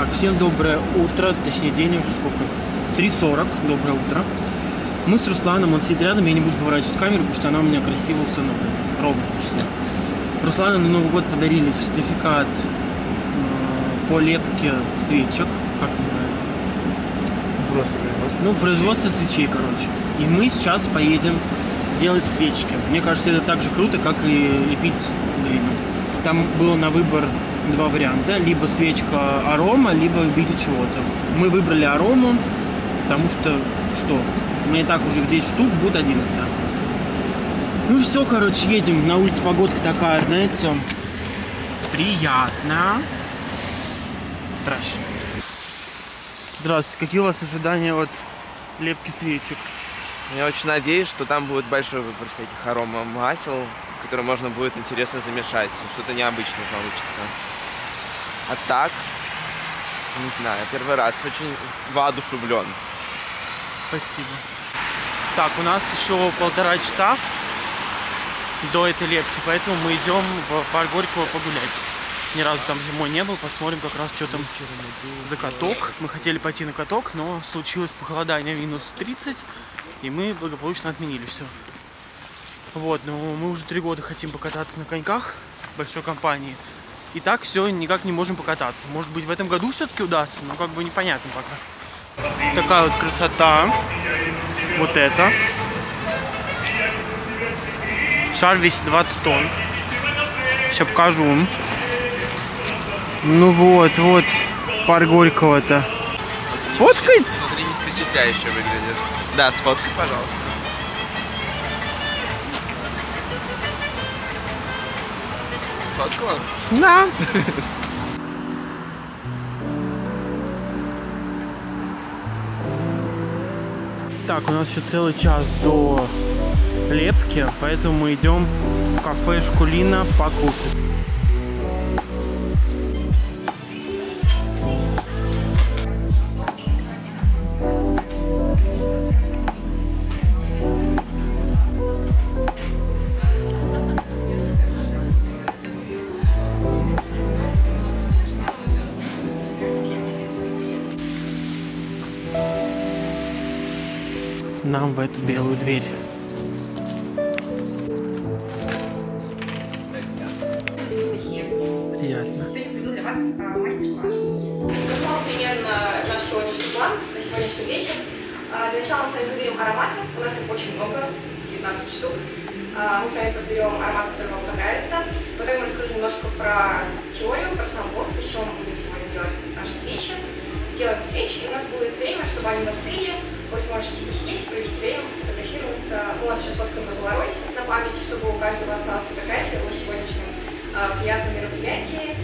Так, всем доброе утро, точнее день уже сколько? 3.40, доброе утро. Мы с Русланом, он сидит рядом, я не буду поворачивать камеру, потому что она у меня красиво установлена, ровно точнее. Руслану на Новый год подарили сертификат э, по лепке свечек, как называется? Просто производство. Ну, производство свечей, короче. И мы сейчас поедем делать свечки. Мне кажется, это так же круто, как и лепить глину. Там было на выбор два варианта. Либо свечка арома, либо в виде чего-то. Мы выбрали арому, потому что, что? Мы и так уже в 10 штук, будет 11. Ну все, короче, едем. На улице погодка такая, знаете, приятная. Трэш. Здравствуйте, какие у вас ожидания от лепки свечек? Я очень надеюсь, что там будет большой выбор всяких аром масел, которые можно будет интересно замешать. Что-то необычное получится. А так, не знаю, первый раз очень воодушевлен. Спасибо. Так, у нас еще полтора часа до этой лепки, поэтому мы идем в парк Горького погулять. Ни разу там зимой не был, посмотрим как раз, что там за каток. Мы хотели пойти на каток, но случилось похолодание минус 30, и мы благополучно отменили все. Вот, но мы уже три года хотим покататься на коньках большой компании. И так все никак не можем покататься. Может быть в этом году все-таки удастся, но как бы непонятно пока. Такая вот красота. Вот это. Шар весит 20 тонн. Сейчас покажу. Ну вот, вот, парк Горького-то. Сфоткать? Смотри, не впечатляюще выглядит. Да, сфоткай, пожалуйста. Сфоткала? Да. Так, у нас еще целый час до лепки, поэтому мы идем в кафе Шкулина покушать. Нам в эту белую дверь. Приятно. Для а. Скажу вам примерно наш сегодняшний план на сегодняшний вечер. А, Для начала мы с вами выберем ароматы. У нас их очень много, 19 штук. А, Мы с вами подберем аромат, который вам понравится. Потом я расскажу немножко про теорию, про сам воск, из чего мы будем сегодня делать наши свечи. Сделаем свечи, и у нас будет время, чтобы они застыли. Вы сможете посидеть, провести время, фотографироваться. Мы у вас сейчас фоткаем на Polaroid на память, чтобы у каждого осталась фотография о сегодняшнем а, приятном мероприятии.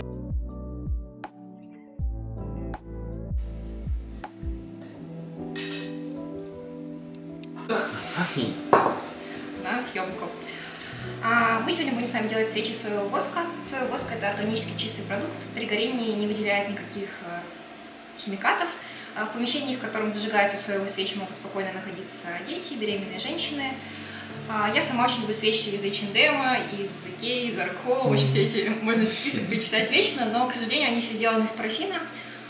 на съемку. А, Мы сегодня будем с вами делать свечи соевого воска. Соевый воск – это органически чистый продукт. При горении не выделяет никаких э, химикатов. А В помещении, в котором зажигаются соевые свечи, могут спокойно находиться дети, беременные женщины. А, Я сама очень люблю свечи из H&M, из Икеи, из Арко. В общем, все эти можно список перечислять вечно, но, к сожалению, они все сделаны из парафина.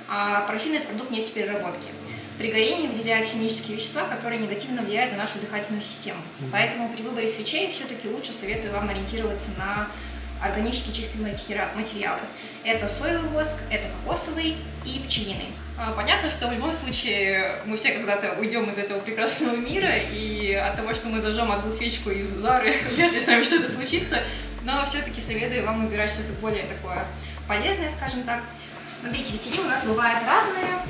А парафин – это продукт нефтепереработки. При горении выделяют химические вещества, которые негативно влияют на нашу дыхательную систему. Поэтому при выборе свечей все-таки лучше советую вам ориентироваться на органически чистые матери- материалы. Это соевый воск, это кокосовый и пчелиный. А, Понятно, что в любом случае мы все когда-то уйдем из этого прекрасного мира, и от того, что мы зажжем одну свечку из Зары, вряд ли с нами что-то случится, но все-таки советую вам выбирать что-то более такое полезное, скажем так. Смотрите, фитили у нас бывают разные,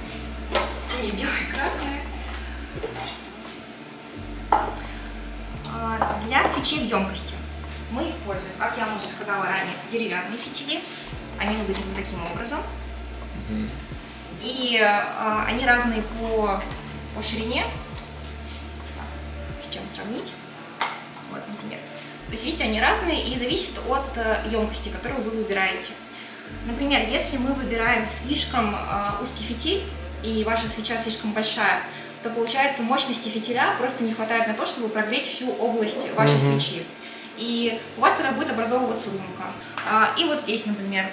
синие, белые, красные. А, Для свечей в емкости мы используем, как я вам уже сказала ранее, деревянные фитили. Они выглядят вот таким образом. И а, они разные по, по ширине. Так, С чем сравнить? Вот, например. То есть, видите, они разные и зависит от емкости, которую вы выбираете. Например, если мы выбираем слишком а, узкий фитиль, и ваша свеча слишком большая, то получается мощности фитиля просто не хватает на то, чтобы прогреть всю область вашей Мгм. свечи. И у вас тогда будет образовываться лунка. А, И вот здесь, например,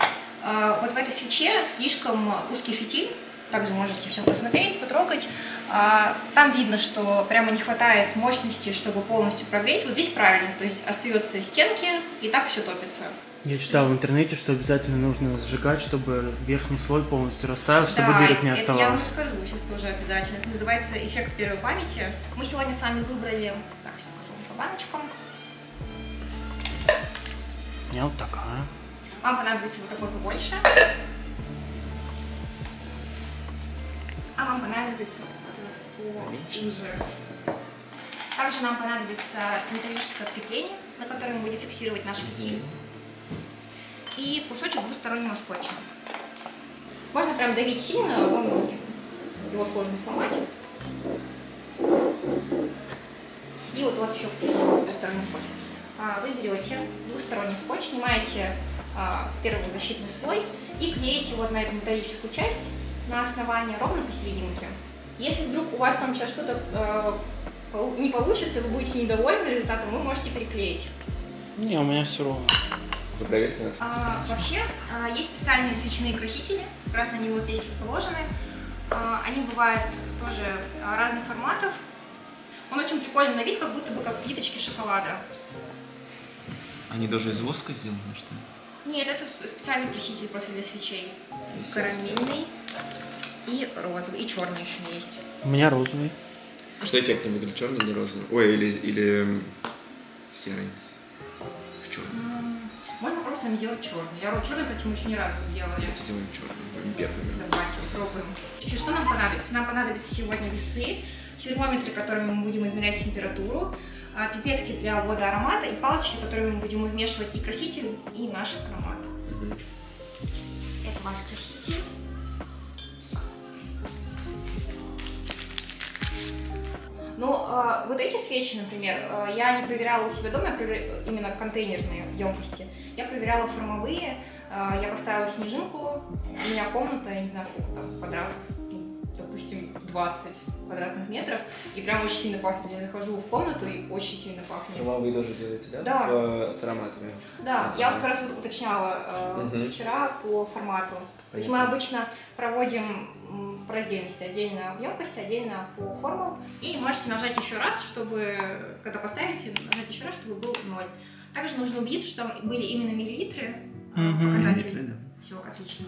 А, Вот в этой свече слишком узкий фитиль, также можете все посмотреть, потрогать. А, Там видно, что прямо не хватает мощности, чтобы полностью прогреть. Вот здесь правильно, то есть остаются стенки, и так все топится. Я читал в интернете, что обязательно нужно сжигать, чтобы верхний слой полностью растаял, чтобы Да, дырок не это я вам оставалось. расскажу сейчас тоже обязательно. Это называется эффект первой памяти. Мы сегодня с вами выбрали, так, сейчас скажу по баночкам. У меня вот такая. Вам понадобится вот такой побольше. А вам понадобится вот уже. Также нам понадобится металлическое крепление, на которое мы будем фиксировать наш фитиль. И кусочек двустороннего скотча. Можно прям давить сильно, он, его сложно сломать. И вот у вас еще двусторонний скотч. А, Вы берете двусторонний скотч, снимаете а, первый защитный слой и клеите вот на эту металлическую часть на основание ровно посерединке. Если вдруг у вас там сейчас что-то э, не получится, вы будете недовольны результатом, вы можете переклеить. Не, у меня все ровно. Вы проверьте. А, вообще, а, есть специальные свечные красители, как раз они вот здесь расположены. А, они бывают тоже разных форматов. Он очень прикольный на вид, как будто бы как плиточки шоколада. Они даже из воска сделаны, что ли? Нет, это сп- специальный краситель просто для свечей. Естественно. Карамельный и розовый, и черный еще есть. У меня розовый. А что эффектом выглядит, черный или розовый? Ой, или, или серый. В черном. М, Можно просто не делать черный. Я черный, кстати, мы еще ни разу не делали. Давайте сделаем черный. первыми. Давайте попробуем. Что нам понадобится? Нам понадобятся сегодня весы, термометры, которыми мы будем измерять температуру, а, пипетки для ввода аромата и палочки, которыми мы будем вмешивать и краситель, и наш аромат. Мгм. Это ваш краситель. Ну, а, вот эти свечи, например, а, я не проверяла у себя дома, я проверяла именно контейнерные емкости. Я проверяла формовые, а, я поставила снежинку, у меня комната, я не знаю, сколько там квадратов, ну, допустим, 20 квадратных метров, и прям очень сильно пахнет. Я захожу в комнату и очень сильно пахнет. вы тоже делаете, да? Да. В- с ароматами. Да, я вот как раз вот уточняла э, Мгм. вчера по формату. То есть мы Понятно. обычно проводим по раздельности, отдельно в емкости, отдельно по формам. И можете нажать еще раз, чтобы, когда поставите, нажать еще раз, чтобы был ноль. Также нужно убедиться, что там были именно миллилитры. Мгм. Показатели. Все, отлично.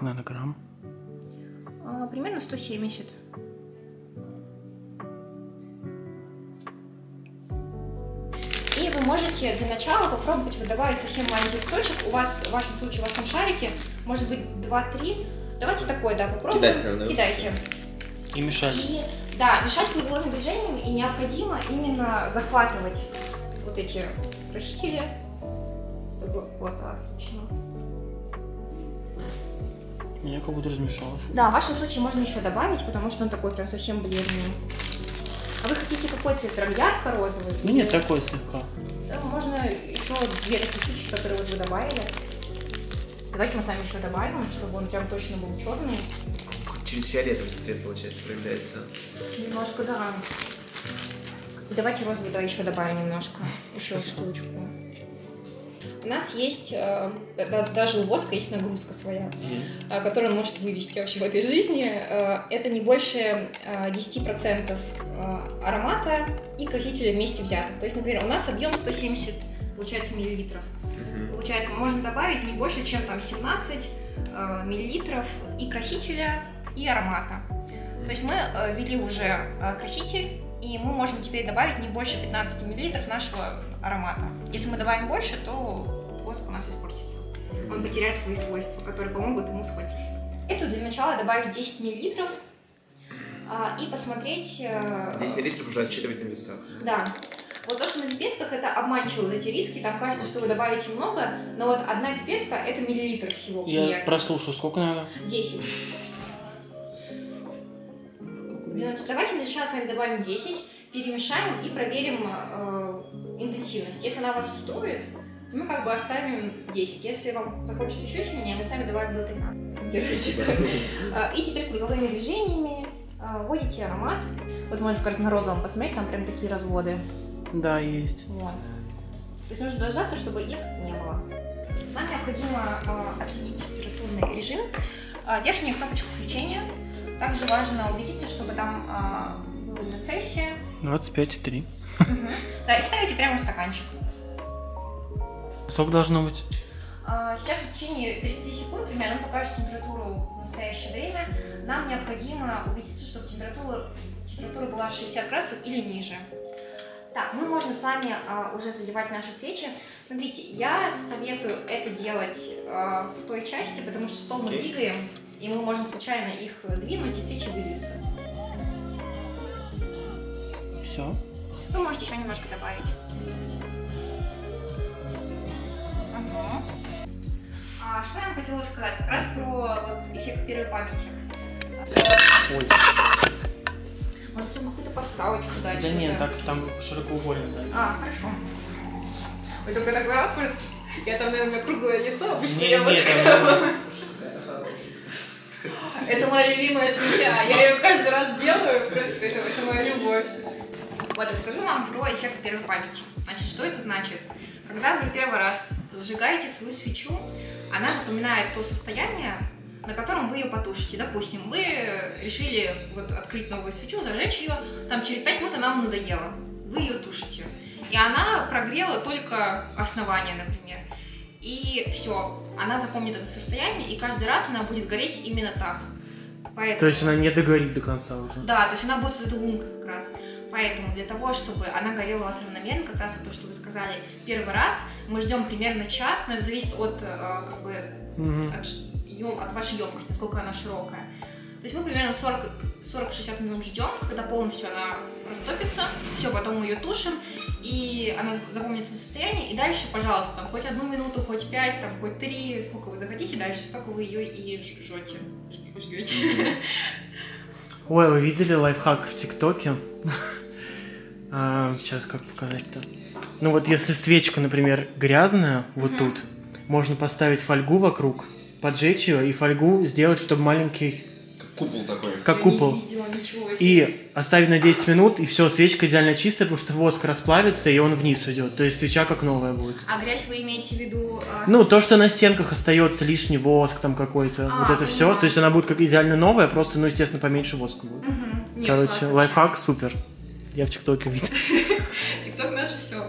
Сколько надо грамм? А, Примерно 170. И вы можете для начала попробовать вот добавить совсем маленький кусочек. У вас, в вашем случае, у вас там шарики, может быть, 2-3. Давайте такой, да, попробуем. Кидать да? Кидайте. И мешать. И да, мешать круговыми движениями, и необходимо именно захватывать вот эти красители, чтобы вот отлично. Меня как будто размешалось. Да, в вашем случае можно еще добавить, потому что он такой прям совсем бледный. А вы хотите какой цвет? Прям ярко-розовый? Ну нет, такой слегка. Да, можно еще две такие штучки, которые вот вы добавили. Давайте мы сами еще добавим, чтобы он прям точно был черный. Через фиолетовый цвет, получается, проявляется. Немножко, да. И давайте розовый да, еще добавим немножко. Еще Спасибо. штучку. У нас есть, э, да- даже у воска есть нагрузка своя, э, которую он может вывести вообще в этой жизни. Э, Это не больше э, 10% э, аромата и красителя вместе взятых. То есть, например, у нас объем 170, получается, миллилитров. Мгм. Получается, мы можем добавить не больше, чем там 17 э, миллилитров и красителя, и аромата. То есть мы ввели уже краситель, и мы можем теперь добавить не больше 15 миллилитров нашего аромата. Если мы добавим больше, то воск у нас испортится. Он потеряет свои свойства, которые помогут ему схватиться. Это для начала добавить 10 миллилитров а, и посмотреть... э, 10 литров уже отсчитывать на весах. да. Вот то, что на пипетках, это обманчивые вот эти риски. Там кажется, что вы добавите много, но вот одна пипетка – это миллилитр всего. Я примерно. прослушал, сколько надо? 10. Значит, давайте мы сейчас с вами добавим 10, перемешаем и проверим э, интенсивность. Если она вас устроит, то мы как бы оставим 10. Если вам захочется еще сильнее, мы сами добавим до 13. Держите. Э, И теперь круговыми движениями э, вводите аромат. Вот можете как раз на розовом посмотреть, там прям такие разводы. Да, есть. Вот. То есть нужно дождаться, чтобы их не было. Нам необходимо э, отследить температурный режим. Э, верхняя кнопочка включения. Также важно убедиться, чтобы там э, было Цельсия. 25,3. Мгм. Да, и ставите прямо в стаканчик. Сколько должно быть? А, Сейчас в течение 30 секунд примерно он покажет температуру в настоящее время. Нам необходимо убедиться, чтобы температура, температура была 60 градусов или ниже. Так, мы можем с вами а, уже заливать наши свечи. Смотрите, я советую это делать а, в той части, потому что стол мы двигаем, и мы можем случайно их двинуть, и свечи выльются. Все. Вы можете еще немножко добавить. Ага. А что я вам хотела сказать? Как раз про вот, эффект первой памяти. Ой. Может, вам какую-то подставочку дать? Да нет, так там широкоугольно, да. А, хорошо. Ой, только такой ракурс. Я там, наверное, круглое лицо обычно. Не, я вот- не, там, Это моя любимая свеча. Я ее каждый раз делаю. Просто это, это моя любовь. Вот, расскажу вам про эффект первой памяти. Значит, что это значит? Когда вы первый раз зажигаете свою свечу, она запоминает то состояние, на котором вы ее потушите. Допустим, вы решили вот открыть новую свечу, зажечь ее, там через 5 минут она вам надоела. Вы ее тушите. И она прогрела только основание, например. И все, она запомнит это состояние, и каждый раз она будет гореть именно так. Поэтому... То есть она не догорит до конца уже. Да, то есть она будет вот эта лунка как раз. Поэтому для того, чтобы она горела у вас равномерно, как раз вот то, что вы сказали, первый раз мы ждем примерно час, но это зависит от, э, как бы, Мгм. от, ем- от вашей емкости, насколько она широкая. То есть мы примерно 40 40-60 минут ждем, когда полностью она растопится, все, потом мы ее тушим, и она за- запомнит это состояние, и дальше, пожалуйста, там, хоть одну минуту, хоть пять, там, хоть три, сколько вы захотите, дальше столько вы ее и жжете. Жгете. Ой, вы видели лайфхак в ТикТоке? А, Сейчас как показать-то? Ну вот если свечка, например, грязная, вот тут, можно поставить фольгу вокруг, поджечь ее и фольгу сделать, чтобы маленький, Купол такой. как Я купол. Не видела ничего. И оставить на 10 минут, и все, свечка идеально чистая, потому что воск расплавится, и он вниз уйдет. То есть свеча как новая будет. А грязь вы имеете в виду? а, Ну, то, что на стенках остается лишний воск там какой-то, А, вот это все. То есть она будет как идеально новая, просто, ну, естественно, поменьше воска будет. Мгм. Нет, Короче, класс лайфхак супер. Я в ТикТоке видел. Тикток наше все.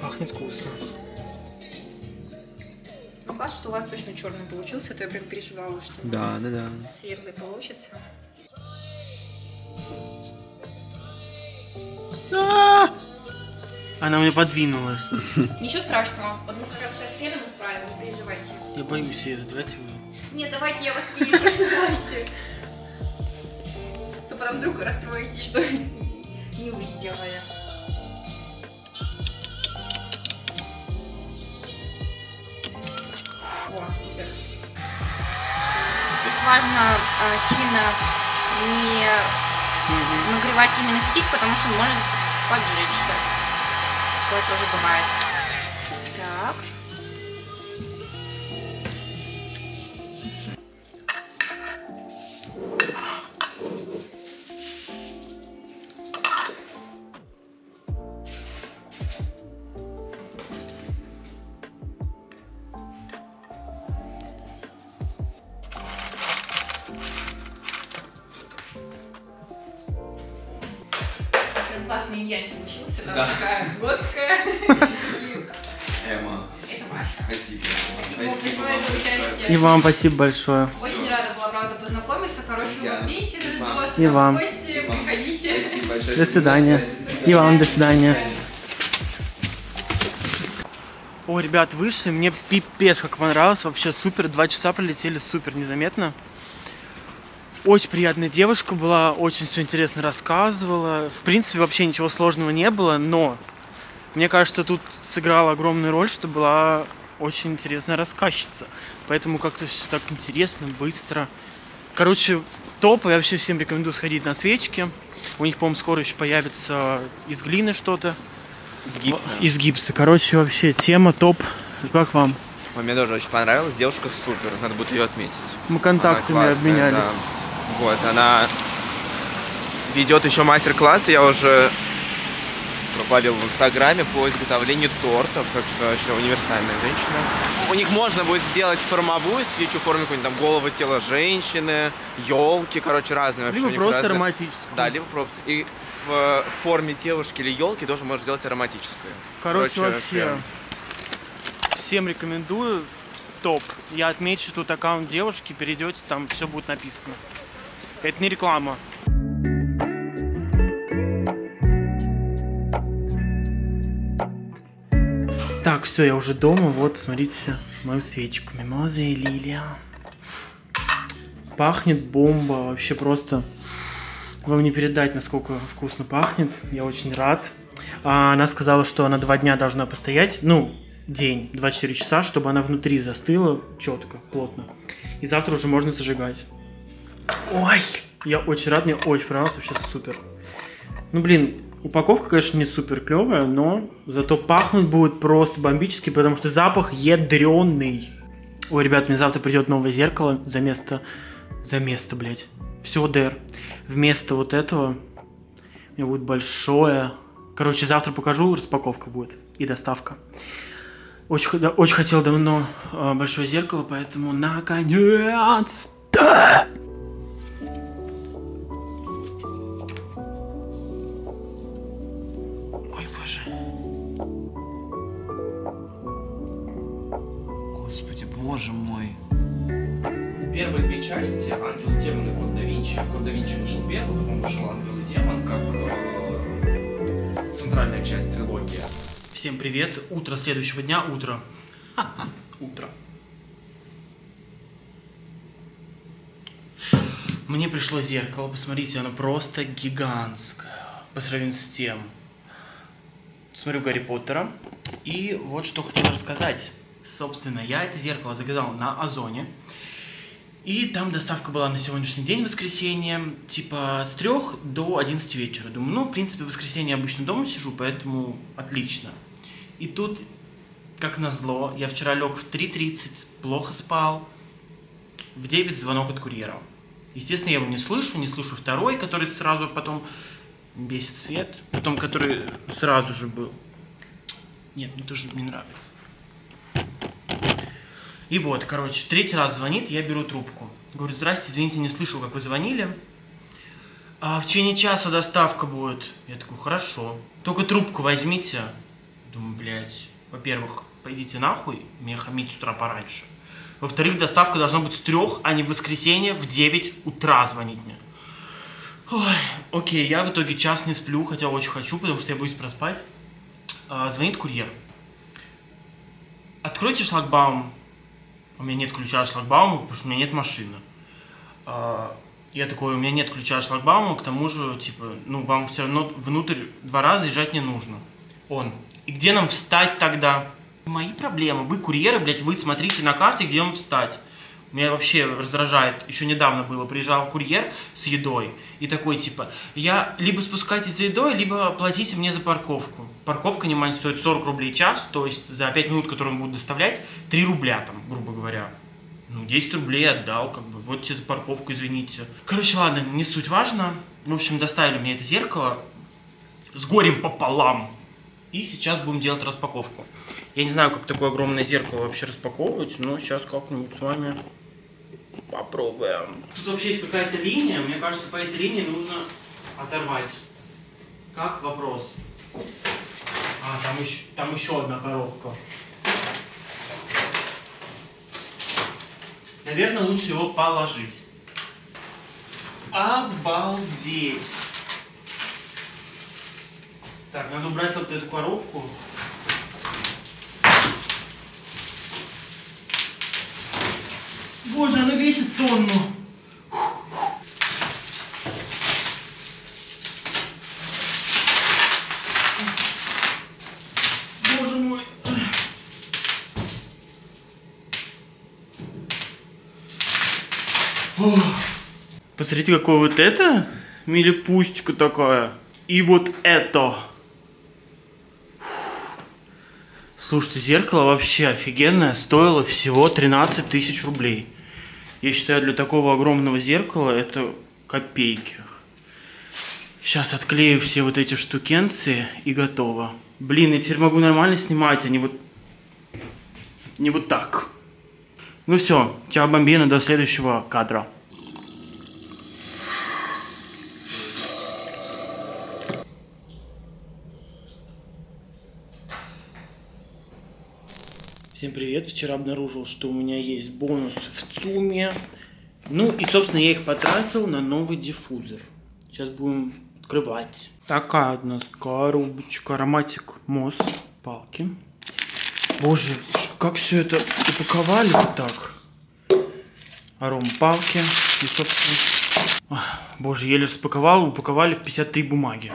Пахнет вкусно. Класс, что у вас точно черный получился, а то я прям переживала, что Да, да, да. светлый получится. Она мне подвинулась. Ничего страшного. Вот мы как раз сейчас с феном исправим, не переживайте. Я боюсь ее. Давайте вы. Нет, давайте я вас вижу, давайте. То потом вдруг расстроитесь, что не вы сделали. Важно э, сильно не нагревать именно фитиль, потому что он может поджечься. Такое тоже бывает. Прям классный янь получился, да, Да. такая готская. И Эмма, Это ваша. спасибо. Спасибо большое за участие. И вам спасибо большое. Очень рада была, правда, познакомиться. Хорошего Я. вам вечера, И вам. вам. приходите. Спасибо большое. До свидания. И вам до свидания. О, ребят, вышли, мне пипец как понравилось, вообще супер, два часа пролетели супер незаметно. Очень приятная девушка была, очень все интересно рассказывала. В принципе, вообще ничего сложного не было, но мне кажется, тут сыграла огромную роль, что была очень интересная рассказчица. Поэтому как-то все так интересно, быстро. Короче, топ, я вообще всем рекомендую сходить на свечки. У них, по-моему, скоро еще появится из глины что-то. С гипса. Из гипса. Короче, вообще тема топ. Как вам? Мне тоже очень понравилось. Девушка супер. Надо будет ее отметить. Мы контактами классная, обменялись. да. Вот, она ведет еще мастер-классы, я уже пропалил в Инстаграме по изготовлению тортов, так что вообще универсальная женщина. У них можно будет сделать формовую свечу в форме какой-нибудь там головы тела женщины, елки, короче, разные вообще. Либо них просто разные. ароматическую. Да, либо просто. И в форме девушки или елки тоже можно сделать ароматическую. Короче, вообще, прям. всем рекомендую. Топ. Я отмечу тут аккаунт девушки, перейдете, там все будет написано. Это не реклама. Так, все, я уже дома. Вот, смотрите, мою свечку. Мимоза и лилия. Пахнет бомба. Вообще просто вам не передать, насколько вкусно пахнет. Я очень рад. А, она сказала, что она два дня должна постоять. Ну, день, 24 часа, чтобы она внутри застыла четко, плотно. И завтра уже можно зажигать. Ой, я очень рад, мне очень понравилось, вообще супер. Ну, блин, упаковка, конечно, не супер клевая, но зато пахнуть будет просто бомбически, потому что запах ядреный. Ой, ребят, мне завтра придет новое зеркало за место... За место, блядь. Все ДР. Вместо вот этого у меня будет большое... Короче, завтра покажу, распаковка будет и доставка. Очень, очень хотел давно а, большое зеркало, поэтому наконец-то! Боже. Господи, боже мой. Первые две части «Ангел и демон» и «Код да Винчи». «Код да Винчи» вышел первый, потом вышел «Ангел и демон» как э, центральная часть трилогии. Всем привет. Утро следующего дня. Утро. Утро. Мне пришло зеркало. Посмотрите, оно просто гигантское. По сравнению с тем. Смотрю Гарри Поттера. И вот что хотел рассказать. Собственно, я это зеркало заказал на Озоне. И там доставка была на сегодняшний день, воскресенье, типа с 3 до 11 вечера. Думаю, ну, в принципе, в воскресенье обычно дома сижу, поэтому отлично. И тут, как назло, я вчера лег в 3.30, плохо спал. В 9 звонок от курьера. Естественно, я его не слышу, не слышу второй, который сразу потом бесит свет, потом который сразу же был. Нет, мне тоже не нравится. И вот, короче, третий раз звонит, я беру трубку. Говорю, здрасте, извините, не слышал, как вы звонили. А в течение часа доставка будет. Я такой, хорошо. Только трубку возьмите. Думаю, блядь, во-первых, пойдите нахуй, мне хамить с утра пораньше. Во-вторых, доставка должна быть с трех, а не в воскресенье в 9 утра звонить мне. Ой, окей, я в итоге час не сплю, хотя очень хочу, потому что я боюсь проспать. А, звонит курьер. Откройте шлагбаум. У меня нет ключа от шлагбаума, потому что у меня нет машины. А, Я такой, у меня нет ключа от шлагбаума, к тому же, типа, ну, вам все равно внутрь два раза езжать не нужно. Он. И где нам встать тогда? Мои проблемы. Вы курьеры, блядь, вы смотрите на карте, где вам встать. Меня вообще раздражает. Еще недавно было, приезжал курьер с едой и такой, типа, я либо спускайтесь за едой, либо платите мне за парковку. Парковка, внимание, стоит 40 рублей в час, то есть за 5 минут, которые он будет доставлять, 3 рубля там, грубо говоря. Ну, 10 рублей отдал, как бы, вот тебе за парковку, извините. Короче, ладно, не суть важно. В общем, доставили мне это зеркало с горем пополам. И сейчас будем делать распаковку. Я не знаю, как такое огромное зеркало вообще распаковывать, но сейчас как-нибудь с вами попробуем. Тут вообще есть какая-то линия, мне кажется, по этой линии нужно оторвать. Как вопрос? А, там еще, там еще одна коробка. Наверное, лучше его положить. Обалдеть! Так, надо убрать как-то эту коробку. Боже, она весит тонну. Боже мой. Посмотрите, какое вот это милипустика такая. И вот это. Слушайте, зеркало вообще офигенное, стоило всего 13 тысяч рублей. Я считаю, для такого огромного зеркала это копейки. Сейчас отклею все вот эти штукенции и готово. Блин, я теперь могу нормально снимать, а не вот... Не вот так. Ну все, чао, бомбина, до следующего кадра. Всем привет! Вчера обнаружил, что у меня есть бонус в ЦУМе. Ну и, собственно, я их потратил на новый диффузор. Сейчас будем открывать. Такая у нас коробочка. Ароматик Мосс. Палки. Боже, как все это упаковали вот так. Аром палки. И, собственно... Боже, еле распаковал. Упаковали в 53 бумаги.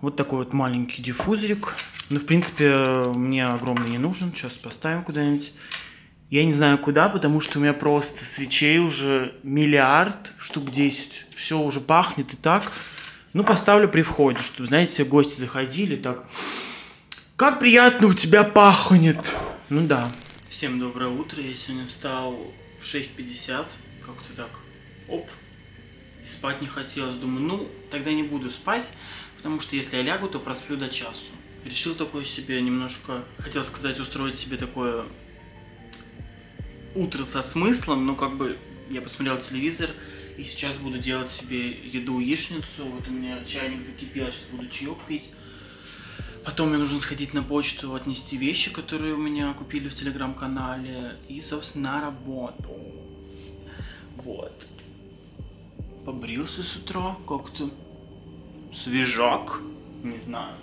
Вот такой вот маленький диффузорик. Ну, в принципе, мне огромный не нужен. Сейчас поставим куда-нибудь. Я не знаю куда, потому что у меня просто свечей уже миллиард, штук 10. Все уже пахнет и так. Ну, поставлю при входе, чтобы, знаете, все гости заходили так. Как приятно у тебя пахнет. Ну да. Всем доброе утро. Я сегодня встал в 6.50. Как-то так. Оп. И спать не хотелось. Думаю, ну, тогда не буду спать, потому что если я лягу, то просплю до часу. Решил такое себе немножко, хотел сказать, устроить себе такое утро со смыслом, но как бы я посмотрел телевизор и сейчас буду делать себе еду яичницу. Вот у меня чайник закипел, сейчас буду чаек пить. Потом мне нужно сходить на почту, отнести вещи, которые у меня купили в телеграм-канале. И, собственно, на работу. Вот. Побрился с утра, как-то свежак, не знаю.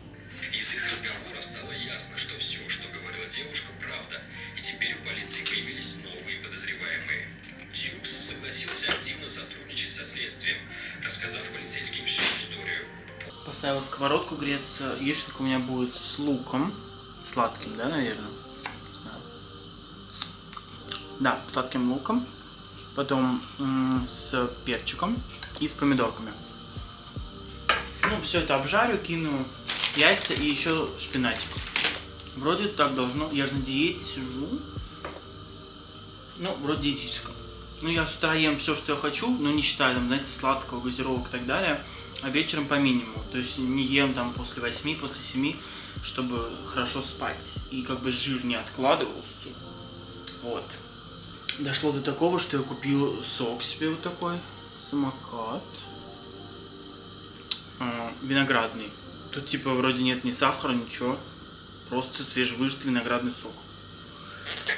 Из их разговора стало ясно, что все, что говорила девушка, правда, и теперь в полиции появились новые подозреваемые. Дьюкс согласился активно сотрудничать со следствием, рассказав полицейским всю историю. Поставил сковородку греться. Яичница у меня будет с луком. Сладким, да, наверное? Да, сладким луком. Потом с перчиком и с помидорками. Ну, все это обжарю, кину яйца и еще шпинатик. Вроде так должно. Я же на диете сижу. Ну, вроде диетическом. Ну, я с утра ем все, что я хочу, но не считаю, там, знаете, сладкого, газировок и так далее. А вечером по минимуму. То есть не ем там после 8, после 7, чтобы хорошо спать. И как бы жир не откладывался. Вот. Дошло до такого, что я купил сок себе вот такой. Самокат. А, виноградный. Тут типа вроде нет ни сахара, ничего. Просто свежевыжатый виноградный сок.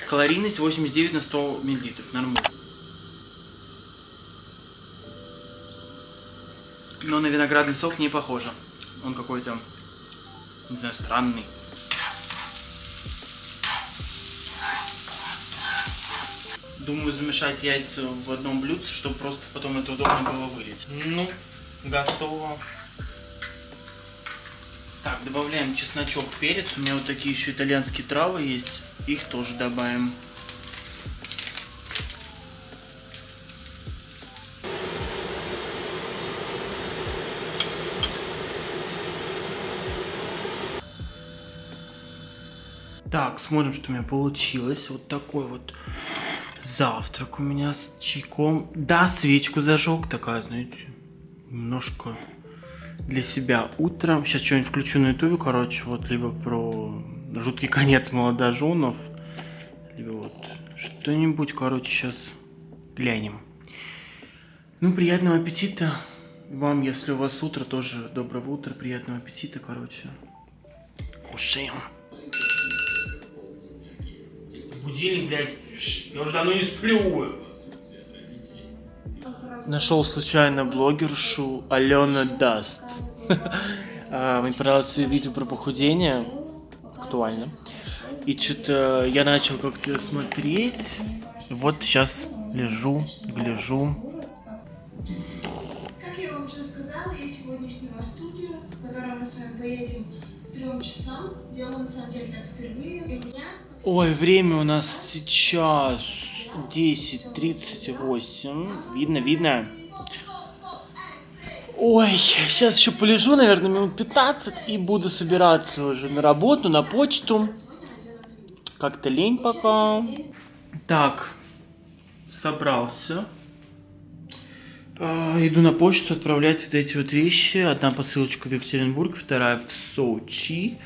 Калорийность 89 на 100 миллилитров. Нормально. Но на виноградный сок не похоже. Он какой-то, не знаю, странный. Думаю замешать яйца в одном блюдце, чтобы просто потом это удобно было вылить. Ну, готово. Так, добавляем чесночок, перец. У меня вот такие еще итальянские травы есть. Их тоже добавим. Так, смотрим, что у меня получилось. Вот такой вот завтрак у меня с чайком. Да, свечку зажег, такая, знаете, немножко для себя утром. Сейчас что-нибудь включу на ютубе, короче, вот либо про жуткий конец молодоженов, либо вот что-нибудь, короче, сейчас глянем. Ну, приятного аппетита вам, если у вас утро, тоже доброго утра, приятного аппетита, короче. Кушаем. Будильник, блядь, я уже давно не сплю. Нашел случайно блогершу Алена Даст. А, Мне понравилось ее видео про похудение. Актуально. И что-то я начал как-то смотреть. Вот сейчас лежу, гляжу. Как я вам уже сказала, я сегодня сняла студию, в которой мы с вами поедем к трем часам. Делаю на самом деле так впервые. Ой, время у нас сейчас 10.38. Видно, видно. Ой, сейчас еще полежу, наверное, минут 15 и буду собираться уже на работу, на почту. Как-то лень пока. Так, собрался. А, Иду на почту отправлять вот эти вот вещи. Одна посылочка в Екатеринбург, вторая в Сочи.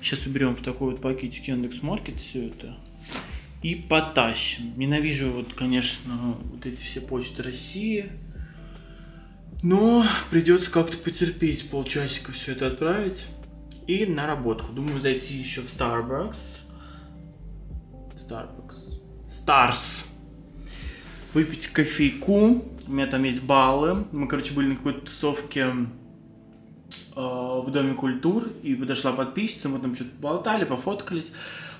Сейчас уберем в такой вот пакетик Яндекс.Маркет все это. И потащим. Ненавижу вот, конечно, вот эти все почты России. Но придется как-то потерпеть полчасика все это отправить. И наработку. Думаю зайти еще в Starbucks. Starbucks. Stars. Выпить кофейку. У меня там есть баллы. Мы, короче, были на какой-то тусовке э, в Доме культур. И подошла подписчица. Мы там что-то болтали, пофоткались.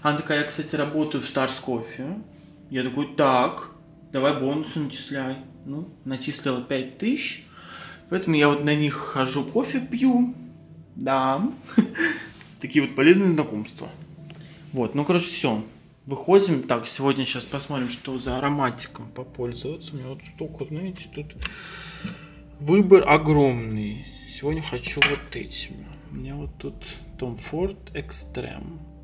Она такая, я, кстати, работаю в Stars Coffee. Я такой, так, давай бонусы начисляй. Ну, начислила 5000. Поэтому я вот на них хожу, кофе пью. Да. Такие вот полезные знакомства. Вот, ну, короче, все. Выходим. Так, сегодня сейчас посмотрим, что за ароматиком попользоваться. У меня вот столько, знаете, тут выбор огромный. Сегодня хочу вот этими. У меня вот тут Tom Ford Extreme.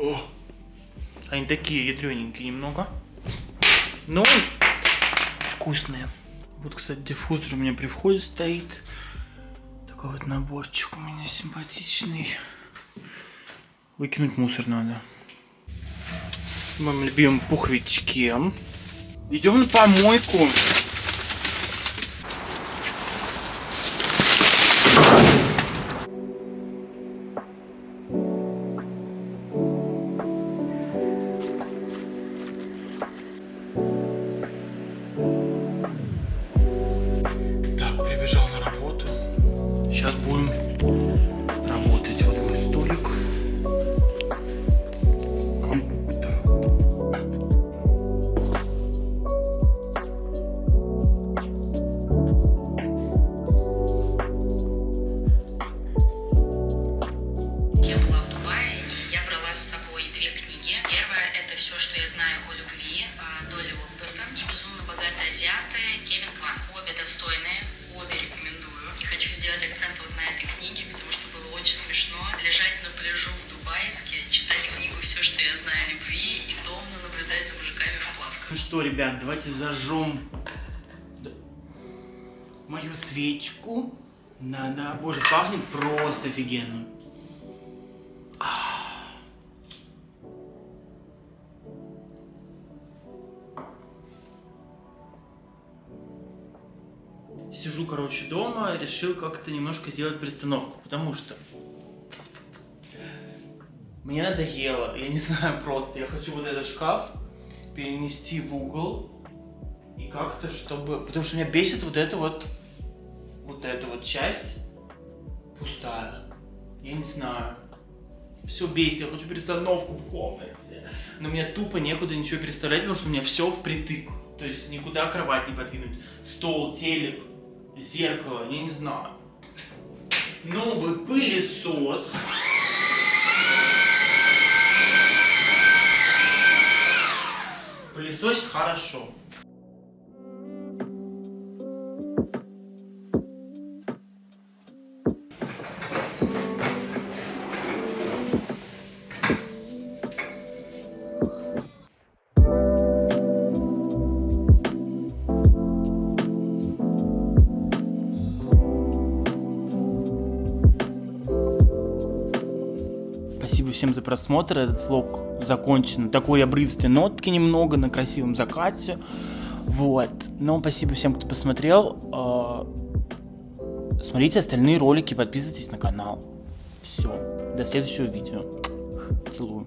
О, они такие ядрененькие немного. Ну, вкусные. Вот, кстати, диффузор у меня при входе стоит. Такой вот наборчик у меня симпатичный. Выкинуть мусор надо. В моем любимом пуховичке. Идем на помойку. Мою свечку. Да-да, боже, пахнет просто офигенно. Сижу, короче, дома, решил как-то немножко сделать пристановку, потому что мне надоело, я не знаю просто, я хочу вот этот шкаф перенести в угол и как-то чтобы, потому что меня бесит вот эта вот, вот эта вот часть пустая, я не знаю, все бесит, я хочу перестановку в комнате, но мне тупо некуда ничего переставлять, потому что у меня все впритык, то есть никуда кровать не подвинуть, стол, телек, зеркало, я не знаю. Новый пылесос. Пылесосит хорошо. Всем за просмотр. Этот влог закончен. Такой обрывистой нотки немного на красивом закате. Вот. Но спасибо всем, кто посмотрел. А, Смотрите остальные ролики, подписывайтесь на канал. Все. До следующего видео. Целую.